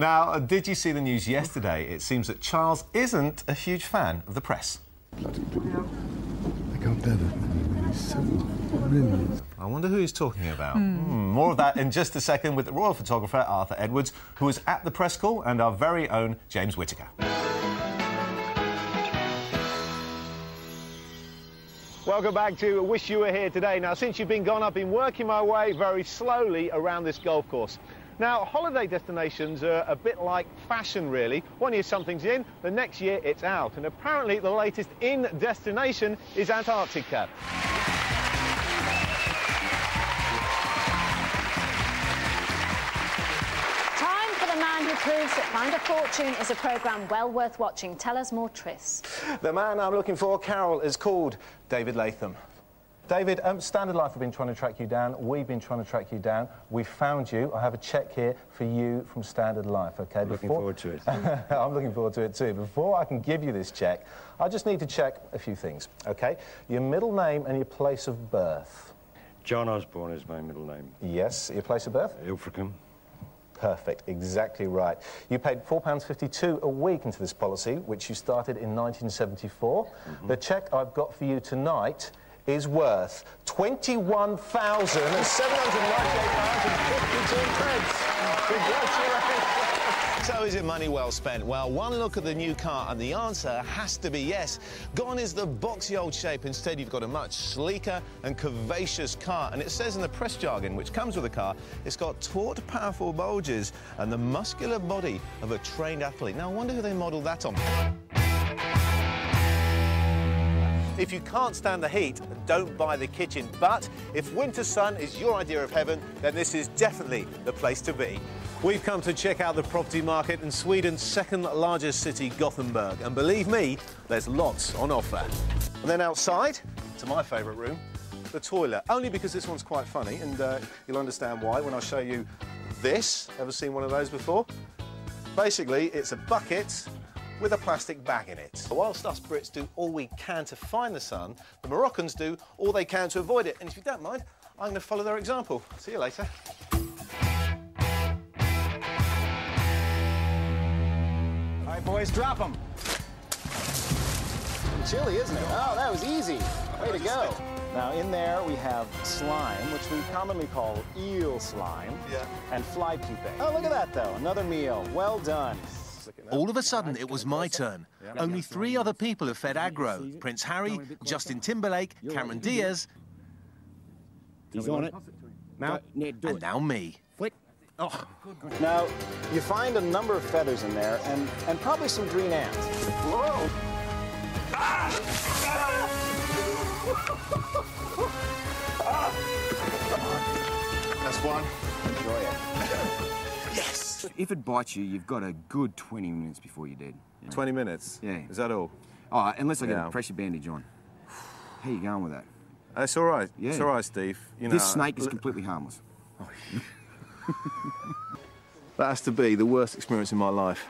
Now, did you see the news yesterday? It seems that Charles isn't a huge fan of the press. Bloody brilliant. I can't bear that. He's so brilliant. I wonder who he's talking about. Hmm, more of that in just a second with the royal photographer Arthur Edwards, who was at the press call, and our very own James Whitaker. Welcome back to Wish You Were Here today. Now, since you've been gone, I've been working my way very slowly around this golf course. Now, holiday destinations are a bit like fashion, really. One year something's in, the next year it's out. And apparently the latest in destination is Antarctica. Time for the man who proves that Find a Fortune is a programme well worth watching. Tell us more, Tris. The man I'm looking for, Carol, is called David Latham. David, um, Standard Life have been trying to track you down. We've been trying to track you down. We've found you. I have a check here for you from Standard Life, OK? Looking forward to it. I'm looking forward to it too. Before I can give you this check, I just need to check a few things, OK? Your middle name and your place of birth. John Osborne is my middle name. Yes, your place of birth? Ilfracombe. Perfect, exactly right. You paid £4.52 a week into this policy, which you started in 1974. The cheque I've got for you tonight is worth £21,798.52. Congratulations. So is it money well spent? Well, one look at the new car and the answer has to be yes. Gone is the boxy old shape. Instead, you've got a much sleeker and curvaceous car. And it says in the press jargon, which comes with the car, it's got taut, powerful bulges and the muscular body of a trained athlete. Now, I wonder who they modelled that on. If you can't stand the heat, don't buy the kitchen. But if winter sun is your idea of heaven, then this is definitely the place to be. We've come to check out the property market in Sweden's second largest city, Gothenburg. And believe me, there's lots on offer. And then outside, to my favourite room, the toilet. Only because this one's quite funny, and uh, you'll understand why when I show you this. Ever seen one of those before? Basically, it's a bucket with a plastic bag in it. Whilst us Brits do all we can to find the sun, the Moroccans do all they can to avoid it. And if you don't mind, I'm going to follow their example. See you later. All right, boys, drop them. Chilly, isn't it? Oh, that was easy. Way to go. Now, in there we have slime, which we commonly call eel slime, Yeah. and fly pupae. Oh, look at that, though. Another meal. Well done. All of a sudden, it was my turn. Only three other people have fed aggro Prince Harry, Justin Timberlake, Cameron Diaz, He's on it. Now, Ned, do and now me. Flick. now, you find a number of feathers in there, and, and probably some green ants. Whoa! Ah! Ah! That's one. Enjoy it. If it bites you, you've got a good 20 minutes before you're dead. 20 minutes. Yeah. Is that all? Oh, unless I get Yeah. a pressure bandage on. How you going with that? It's all right. Yeah. It's all right, Steve. You know, This snake is completely harmless. Oh, that has to be the worst experience in my life.